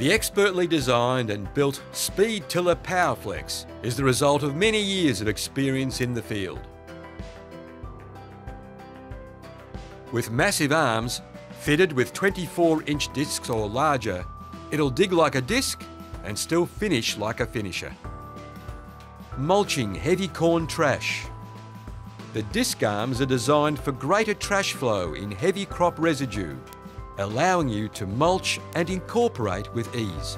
The expertly designed and built Speed Tiller Powerflex is the result of many years of experience in the field. With massive arms, fitted with 24 inch discs or larger, it'll dig like a disc and still finish like a finisher. Mulching heavy corn trash. The disc arms are designed for greater trash flow in heavy crop residue, allowing you to mulch and incorporate with ease.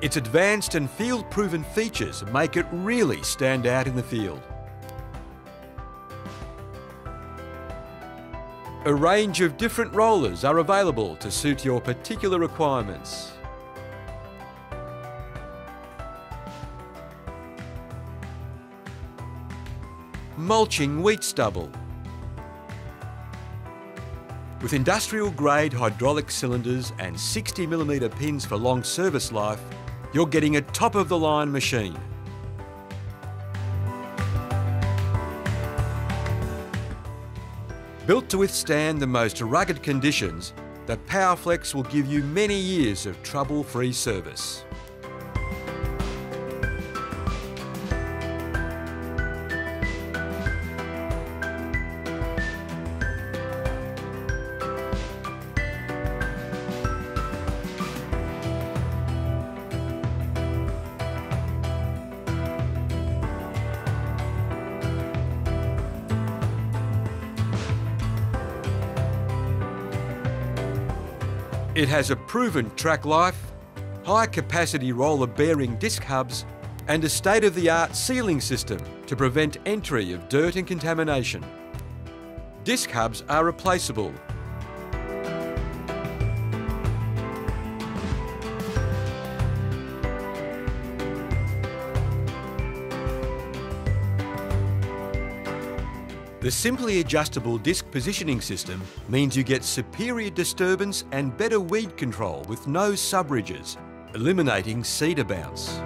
Its advanced and field-proven features make it really stand out in the field. A range of different rollers are available to suit your particular requirements. Mulching wheat stubble. With industrial grade hydraulic cylinders and 60mm pins for long service life, you're getting a top of the line machine. Built to withstand the most rugged conditions, the Powerflex will give you many years of trouble-free service. It has a proven track life, high capacity roller bearing disc hubs, and a state of the art sealing system to prevent entry of dirt and contamination. Disc hubs are replaceable The simply adjustable disc positioning system means you get superior disturbance and better weed control with no subridges, eliminating seeder bounce.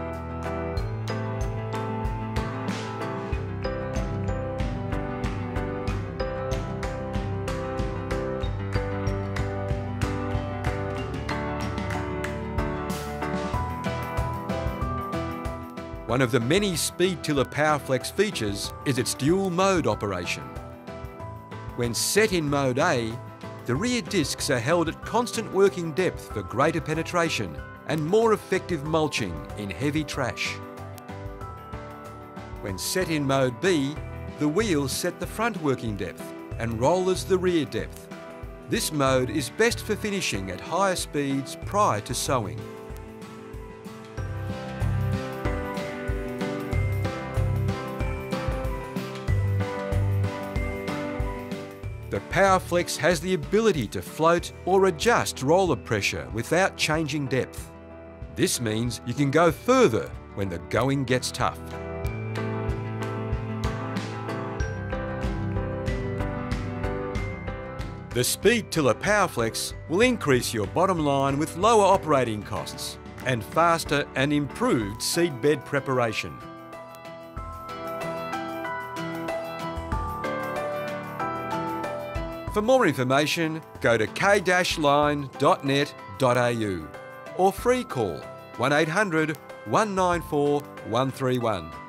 One of the many Speed Tiller Powerflex features is its dual mode operation. When set in mode A, the rear discs are held at constant working depth for greater penetration and more effective mulching in heavy trash. When set in mode B, the wheels set the front working depth and rollers the rear depth. This mode is best for finishing at higher speeds prior to sowing. The Powerflex has the ability to float or adjust roller pressure without changing depth. This means you can go further when the going gets tough. The Speed Tiller Powerflex will increase your bottom line with lower operating costs and faster and improved seed bed preparation. For more information, go to k-line.net.au or free call 1800 194 131.